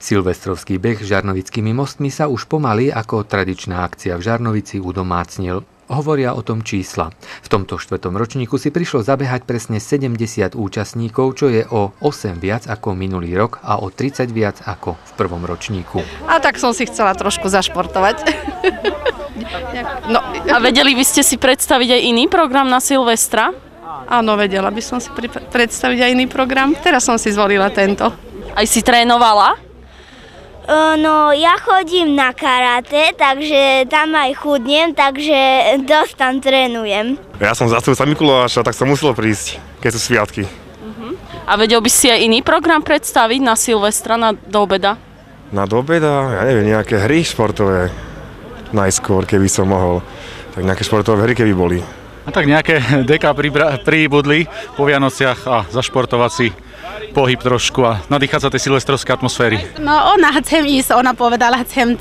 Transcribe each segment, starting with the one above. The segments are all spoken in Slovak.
Silvestrovský beh Žarnovickými mostmi sa už pomaly ako tradičná akcia v Žarnovici udomácnil. Hovoria o tom čísla. V tomto štvrtom ročníku si prišlo zabehať presne 70 účastníkov, čo je o 8 viac ako minulý rok a o 30 viac ako v prvom ročníku. A tak som si chcela trošku zašportovať. No, a vedeli by ste si predstaviť aj iný program na Silvestra? Áno, vedela by som si predstaviť aj iný program. Teraz som si zvolila tento. Aj si trénovala? No, ja chodím na karate, takže tam aj chudnem, takže dosť tam trénujem. Ja som zastupca Mikuláša, tak som musel prísť, keď sú sviatky. Uh-huh. A vedel by si aj iný program predstaviť na Silvestra, na do obeda? Na do obeda? Ja neviem, nejaké hry športové najskôr, keby som mohol. Tak nejaké športové hry, keby boli. A tak nejaké deka pribudli po Vianociach a zašportovať si pohyb trošku a nadýchať sa tej silvestrovskej atmosféry. No ona chcem ísť, ona povedala, chcem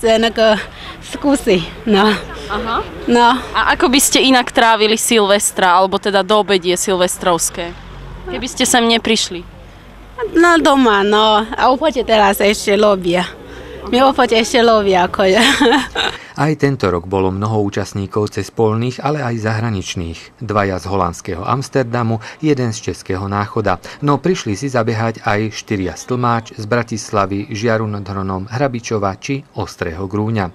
skúsi. No. Aha. No. A ako by ste inak trávili Silvestra, alebo teda do obedie silvestrovské? Keby ste sem neprišli? No doma, no. A úplne teraz ešte lobia. Mi úplne ešte lovia. Ako je. Aj tento rok bolo mnoho účastníkov cez polných, ale aj zahraničných. Dvaja z holandského Amsterdamu, jeden z českého náchoda. No prišli si zabehať aj štyria stlmáč z Bratislavy, Žiaru nad Hrabičova či Ostrého Grúňa.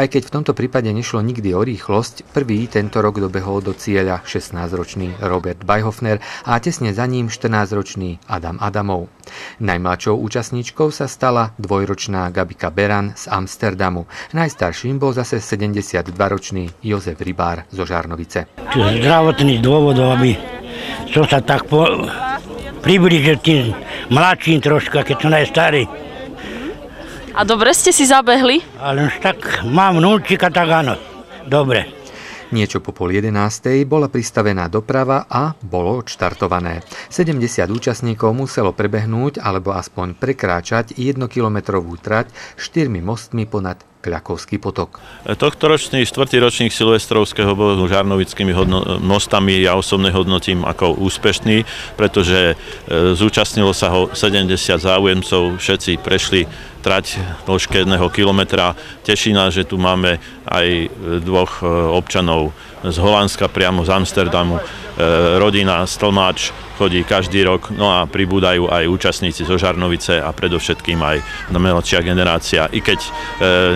Aj keď v tomto prípade nešlo nikdy o rýchlosť, prvý tento rok dobehol do cieľa 16-ročný Robert Bajhofner a tesne za ním 14-ročný Adam Adamov. Najmladšou účastníčkou sa stala dvojročná Gabika Beran z Amsterdamu. Najstarším bol zase 72-ročný Jozef Rybár zo Žarnovice. Čiže zdravotný dôvodov, aby som sa tak po... priblížil tým mladším troška, keď som najstarý. A dobre ste si zabehli? Ale už tak mám vnúčika, tak áno. Dobre. Niečo po pol jedenástej bola pristavená doprava a bolo odštartované. 70 účastníkov muselo prebehnúť alebo aspoň prekráčať jednokilometrovú trať štyrmi mostmi ponad Kľakovský potok. Tohto ročný štvrtý ročník Silvestrovského bohu žarnovickými hodno- mostami ja osobne hodnotím ako úspešný, pretože e, zúčastnilo sa ho 70 záujemcov, všetci prešli trať dĺžke jedného kilometra. Teší nás, že tu máme aj dvoch e, občanov z Holandska, priamo z Amsterdamu, e, rodina Stlmáč, chodí každý rok, no a pribúdajú aj účastníci zo Žarnovice a predovšetkým aj mladšia generácia. I keď e,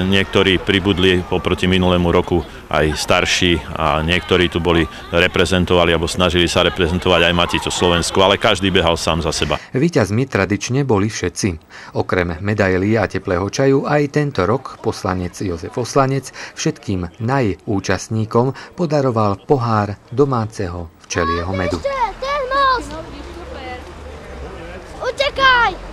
niektorí pribudli poproti minulému roku aj starší a niektorí tu boli reprezentovali alebo snažili sa reprezentovať aj Matico Slovensku, ale každý behal sám za seba. Výťazmi tradične boli všetci. Okrem medailí a teplého čaju aj tento rok poslanec Jozef Oslanec všetkým najúčastníkom podaroval pohár domáceho včelieho medu. Vamos! Uciekaj!